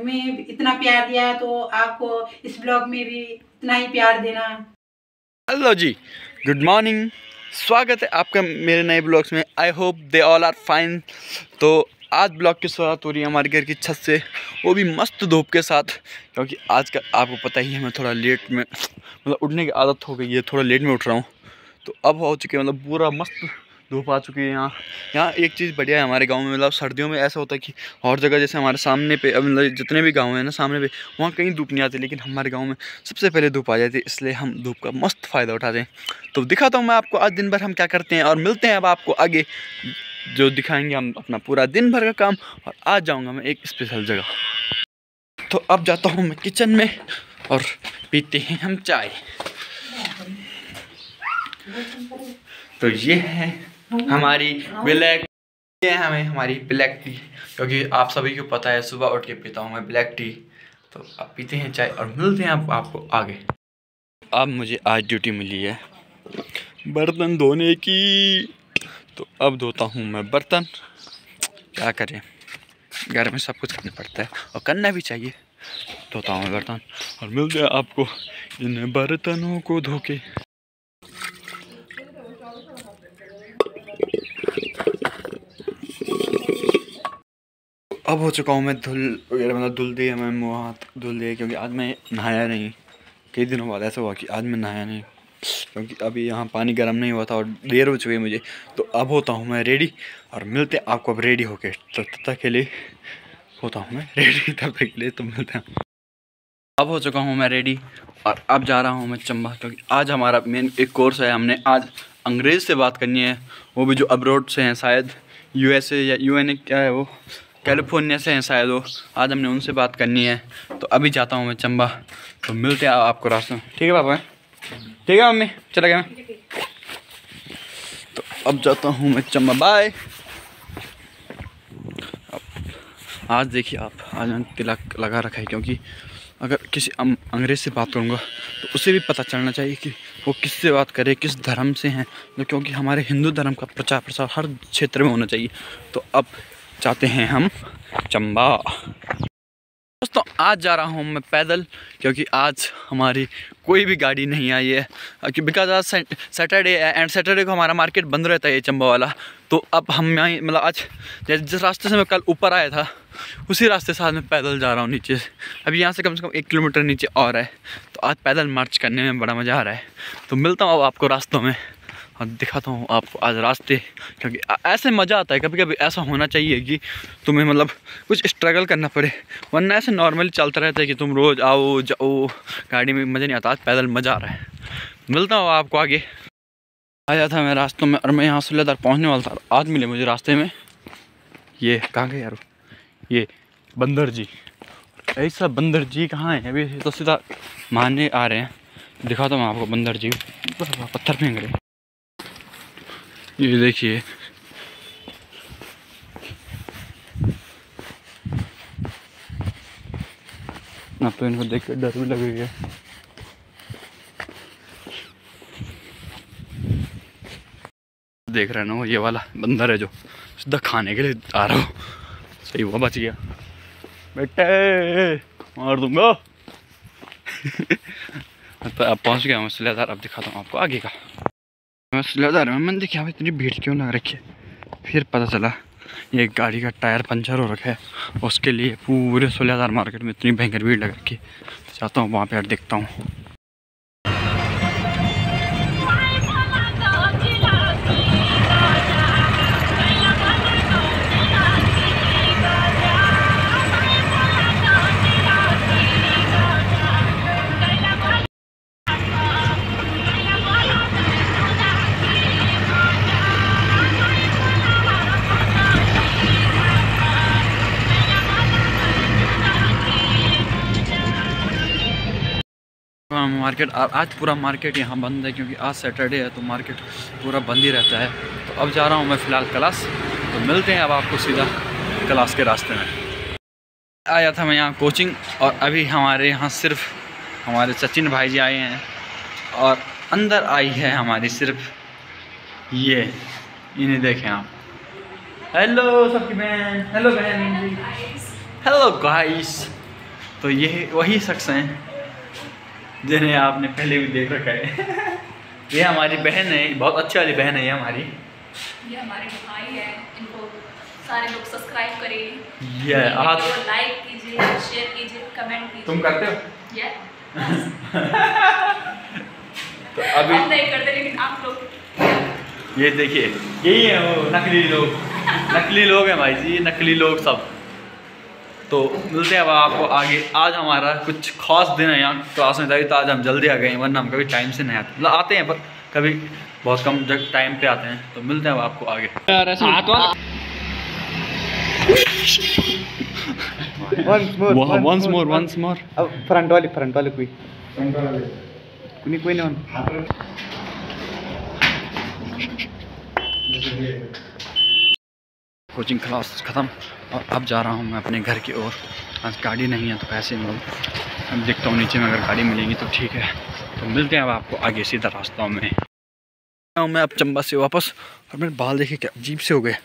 में इतना प्यार दिया तो आपको इस ब्लॉग में भी इतना ही प्यार देना। Hello ji, good morning. स्वागत है आपका मेरे नए ब्लॉग्स में। I hope they all are fine तो आज ब्लॉग की शुरुआत हो रही है हमारे घर की छत से। वो भी मस्त धूप के साथ, क्योंकि आज का आपको पता ही है, मैं थोड़ा लेट में मतलब उठने की आदत हो गई है, थोड़ा लेट में उठ रहा हूँ। तो अब हो चुके मतलब पूरा मस्त धूप आ चुकी है यहाँ। यहाँ एक चीज़ बढ़िया है हमारे गाँव में मतलब सर्दियों में ऐसा होता है कि और जगह जैसे हमारे सामने पे मतलब जितने भी गाँव हैं ना, सामने पे, वहाँ कहीं धूप नहीं आती, लेकिन हमारे गाँव में सबसे पहले धूप आ जाती है, इसलिए हम धूप का मस्त फ़ायदा उठाते हैं। तो दिखाता हूँ मैं आपको आज दिन भर हम क्या करते हैं, और मिलते हैं अब आपको आगे, जो दिखाएँगे हम अपना पूरा दिन भर का काम, और आज जाऊँगा मैं एक स्पेशल जगह। तो अब जाता हूँ मैं किचन में, और पीते हैं हम चाय। तो ये है हमारी ब्लैक ये है हमें हमारी ब्लैक टी। क्योंकि आप सभी को पता है सुबह उठ के पीता हूँ मैं ब्लैक टी। तो आप पीते हैं चाय और मिलते हैं आप, आपको आगे। अब मुझे आज ड्यूटी मिली है। बर्तन धोने की। तो अब धोता हूँ मैं बर्तन। क्या करें? घर में सब कुछ करना पड़ता है और करना भी चाहिए। धोता हूँ बर्तन और मिलते हैं आपको इन बर्तनों को धो के। अब हो चुका हूँ मैं धुल वगैरह मतलब धुल दिया मैं मुँह, हाथ धुल दिया क्योंकि आज मैं नहाया नहीं। कई दिनों बाद ऐसा हुआ कि आज मैं नहाया नहीं, क्योंकि अभी यहाँ पानी गर्म नहीं हुआ था और देर हो चुकी है मुझे। तो अब होता हूँ मैं रेडी और मिलते आपको अब रेडी होके। तब तक के लिए होता हूँ मैं रेडी तब तक के लिए तो मिलते हैं। अब हो चुका हूँ मैं रेडी और अब जा रहा हूँ मैं चंबा, क्योंकि आज हमारा मेन एक कोर्स है, हमने आज अंग्रेज़ से बात करनी है। वो भी जो अब्रोड से हैं शायद यूएसए या यूएनए क्या है वो? कैलिफ़ोर्निया से हैं शायद वो। आज हमने उनसे बात करनी है। तो अभी जाता हूँ मैं चंबा। तो मिलते हैं आपको रास्ते में। ठीक है पापा ठीक है मम्मी? चला गया मैं तो अब जाता हूँ मैं चंबा। बाय आज देखिए आप, आज मैंने तिलक लगा रखा है क्योंकि अगर किसी अंग्रेज़ से बात करूँगा तो उसे भी पता चलना चाहिए कि वो किससे बात करे, किस धर्म से हैं। तो क्योंकि हमारे हिंदू धर्म का प्रचार प्रसार हर क्षेत्र में होना चाहिए। तो अब चाहते हैं हम चंबा। दोस्तों, आज जा रहा हूँ मैं पैदल, क्योंकि आज हमारी कोई भी गाड़ी नहीं आई है। क्योंकि बिकॉज़ आज सैटरडे है एंड सैटरडे को हमारा मार्केट बंद रहता है ये चंबा वाला। तो अब हम यहाँ मतलब आज, जिस रास्ते से मैं कल ऊपर आया था, उसी रास्ते से आज मैं पैदल जा रहा हूँ नीचे। अभी यहाँ से कम से कम एक किलोमीटर नीचे और है। तो आज पैदल मार्च करने में बड़ा मज़ा आ रहा है। तो मिलता हूँ अब आपको रास्तों में। और दिखाता हूँ आपको आज रास्ते, क्योंकि ऐसे मज़ा आता है कभी कभी ऐसा होना चाहिए कि तुम्हें मतलब कुछ स्ट्रगल करना पड़े, वरना ऐसे नॉर्मली चलता रहता है कि तुम रोज़ आओ, जाओ, गाड़ी में मज़ा नहीं आता, आज पैदल मज़ा आ रहा है। मिलता हूँ आपको आगे। आया था मैं रास्तों में और मैं यहाँ से लेदार पहुँचने वाला था आज मिले मुझे रास्ते में। ये कहाँ गए यार ये बंदर जी। ऐसा बंदर जी कहाँ है? अभी तो सीधा मारने आ रहे हैं। दिखाता हूँ आपको बंदर जी पत्थर फेंक रहे ये देखिए। अब तो इनको देख के डर भी लगेगा देख रहे ना ये वाला बंदर है जो सीधा खाने के लिए आ रहा हो। सही हुआ, बच गया। बेटे, मार दूँगा। तो अब पहुँच गया मैं सिलेदार अब दिखाता हूँ आपको आगे का। मैं सिलेदार में मैंने देखा इतनी भीड़ क्यों लगा रखी है? फिर पता चला, ये गाड़ी का टायर पंचर हो रखा है। उसके लिए पूरे सोलहदार मार्केट में इतनी भयंकर भीड़ लग रखी है। तो चाहता हूँ, वहाँ पे देखता हूँ। मार्केट आज पूरा मार्केट यहाँ बंद है क्योंकि आज सैटरडे है तो मार्केट पूरा बंद ही रहता है। तो अब जा रहा हूँ मैं फ़िलहाल क्लास तो मिलते हैं अब आपको सीधा क्लास के रास्ते में। आया था मैं यहाँ कोचिंग और अभी हमारे यहाँ सिर्फ़ हमारे सचिन भाई जी आए हैं और अंदर आई है हमारी सिर्फ़ ये, इन्हें देखें आप। हेलो सबकी बहन हेलो बहन हेलो गाइस तो ये वही शख्स हैं। जिन्हें आपने पहले भी देख रखा है। ये हमारी बहन है बहुत अच्छी वाली बहन है ये हमारी। ये हमारे भाई हैं इनको सारे लोग सब्सक्राइब करिए ये आज लाइक कीजिए शेयर कीजिए कमेंट कीजिए। तुम करते हो? ये तो अभी हम नहीं करते लेकिन आप लोग ये देखिए यही है वो नकली लोग। नकली लोग हैं भाई जी नकली लोग सब। तो मिलते हैं अब आपको आगे। आज हमारा कुछ खास दिन है यहाँ क्लास में जाए तो आज हम जल्दी आ गए हैं वरना हम कभी टाइम से नहीं आते। मतलब आते हैं पर कभी बहुत कम जग टाइम पे आते हैं। तो मिलते हैं अब आपको आगे। वंस मोर वंस मोर अब फ्रंट वाली फ्रंट वाली कोई। कोई नहीं। कोचिंग क्लास ख़त्म। और अब जा रहा हूँ मैं अपने घर की ओर। आज गाड़ी नहीं है तो ऐसे में अब देखता हूँ नीचे में अगर गाड़ी मिलेगी तो ठीक है। तो मिलते हैं अब आपको आगे सीधा रास्ता में। मैं अब चंबा से वापस और मेरे बाल देखे क्या अजीब से हो गए।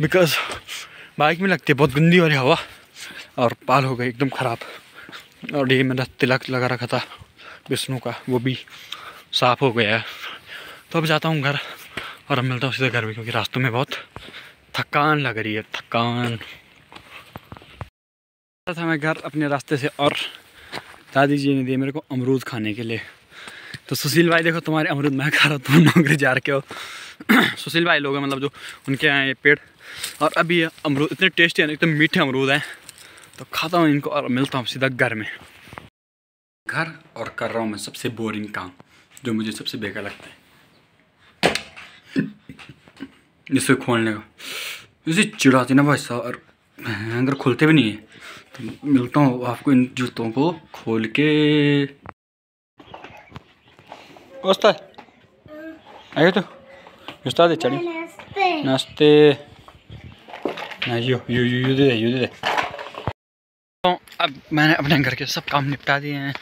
बिकॉज़ बाइक में लगती है, बहुत गंदी वाली हवा और बाल हो गए एकदम ख़राब। और ये मेरा तिलक लगा रखा था, विष्णु का, वो भी साफ़ हो गया है। तो अब जाता हूँ घर और अब मिलता हूँ सीधा घर में, क्योंकि रास्तों में बहुत थकान लग रही है, थकान। था मैं घर अपने रास्ते से और दादी जी ने दिए मेरे को अमरूद खाने के लिए। तो सुशील भाई, देखो तुम्हारे अमरूद मैं खा रहा हूँ, तुम नौकरी जा रखे हो। सुशील भाई लोग हैं मतलब जो उनके यहाँ ये पेड़। और अभी ये अमरूद इतने टेस्टी हैं, एकदम मीठे अमरूद हैं। तो खाता हूँ इनको और मिलता हूँ सीधा घर में। घर और कर रहा हूँ मैं सबसे बोरिंग काम, जो मुझे सबसे बेकार लगता है। इसे खोलने का। इसे चिढ़ाती ना भाई साहब अगर खुलते भी नहीं है तो मिलता हूँ आपको इन जूतों को खोल के। उस्ताद आयो तो उस्ताद चलिए नमस्ते। ना यो यो दे दे यो दे दे। अब मैंने अपने घर के सब काम निपटा दिए हैं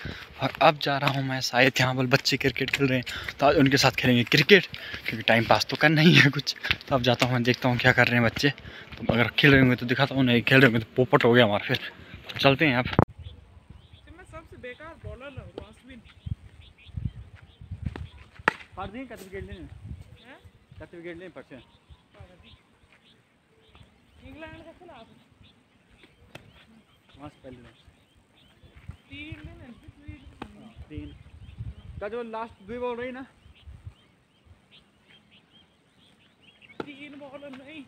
और अब जा रहा हूँ मैं शायद यहाँ पर बच्चे क्रिकेट खेल रहे हैं। तो आज उनके साथ खेलेंगे क्रिकेट क्योंकि टाइम पास तो करना ही है कुछ। तो अब जाता हूँ मैं देखता हूँ क्या कर रहे हैं बच्चे। तो अगर खेल रहे होंगे तो दिखाता हूँ नहीं खेल रहे होंगे तो पोपट हो गया हमारा फिर। तो चलते हैं आप मैं सबसे बेकार बॉलर हूँ अश्विन इंग्लैंड के खिलाफ। दिन है, तीन- तीन का जो लास्ट दो बॉल रही ना? तीन बॉलर नहीं।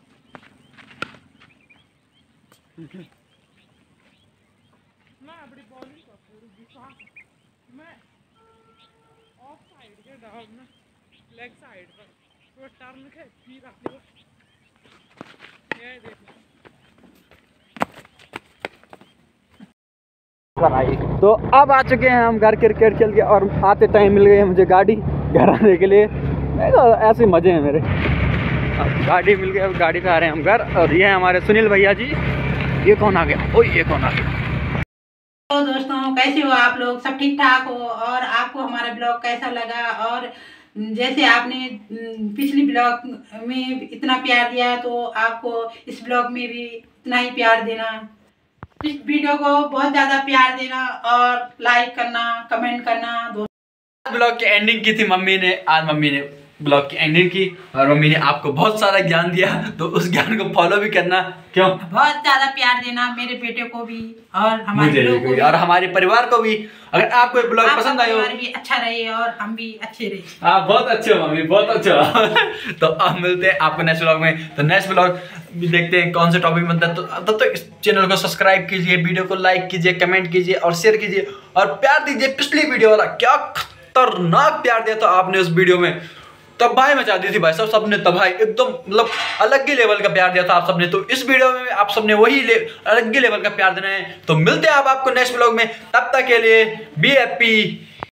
मैं अपनी बॉलिंग कर पूरी विश्वास मैं ऑफ़ साइड के डाल ना लेग साइड पर। तो टर्न के फिर हो ये देखो। तो अब आ चुके हैं हम घर क्रिकेट खेल के और आते टाइम मिल गई मुझे गाड़ी घर आने के लिए। देखो, ऐसे मज़े हैं मेरे। गाड़ी मिल गई अब गाड़ी पे आ रहे हैं हम घर और ये हैं हमारे सुनील भैया जी। ये कौन आ गया? ओ ये कौन आ गया? तो दोस्तों कैसे हो आप लोग? सब ठीक ठाक हो? और आपको हमारा ब्लॉग कैसा लगा? और जैसे आपने पिछली ब्लॉग में इतना प्यार दिया तो आपको इस ब्लॉग में भी इतना ही प्यार देना। इस वीडियो को बहुत ज़्यादा प्यार देना और लाइक करना कमेंट करना ब्लॉग की एंडिंग की थी मम्मी ने, आज मम्मी ने ब्लॉग की एंडिंग की और मम्मी ने आपको बहुत सारा ज्ञान दिया तो उस ज्ञान को फॉलो भी करना। क्यों? बहुत ज़्यादा प्यार देना मेरे बेटे को भी और हमारे लोग को भी। और हमारे परिवार को भी। अगर आपको ये ब्लॉग आपका पसंद आया भी अच्छा रहे और हम भी अच्छे रहे। आप बहुत अच्छे हो मम्मी बहुत अच्छे हो। तो अब मिलते हैं आपको नेक्स्ट ब्लॉग में। तो नेक्स्ट ब्लॉग भी देखते हैं कौन से टॉपिक बनता है। तो तब तक तो इस चैनल को सब्सक्राइब कीजिए वीडियो को लाइक कीजिए कमेंट कीजिए और शेयर कीजिए और प्यार दीजिए पिछली वीडियो वाला। क्या खतरनाक प्यार दिया था आपने उस वीडियो में। तबाही मचा दी थी भाई सब सबने तबाही एकदम मतलब अलग ही लेवल का प्यार दिया था आप सबने। तो इस वीडियो में आप सबने वही ले, अलग ही लेवल का प्यार देना है। तो मिलते हैं आप आपको नेक्स्ट ब्लॉग में। तब तक के लिए बी हैप्पी